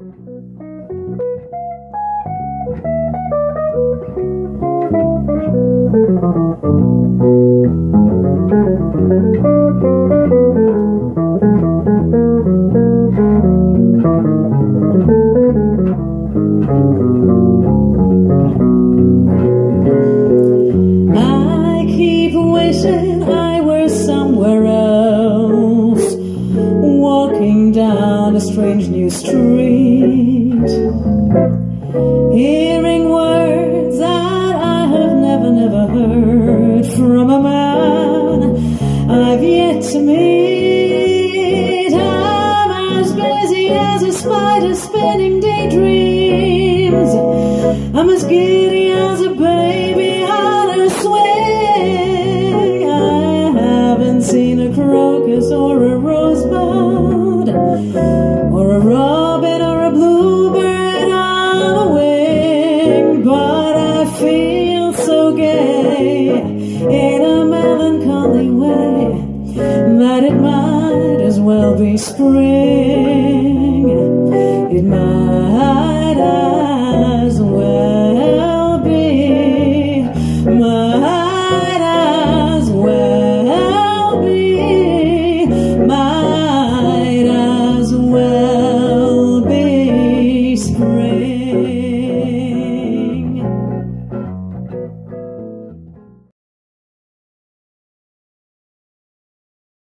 I keep wishing I were somewhere else, walking down a strange new street, hearing words that I have never, never heard from a man I've yet to meet. I'm as busy as a spider spinning daydreams. I'm as giddy as a baby on a swing. I haven't seen a crocus or a rosebud, or a robin or a bluebird on a wing, but I feel so gay in a melancholy way that it might as well be spring. It might as well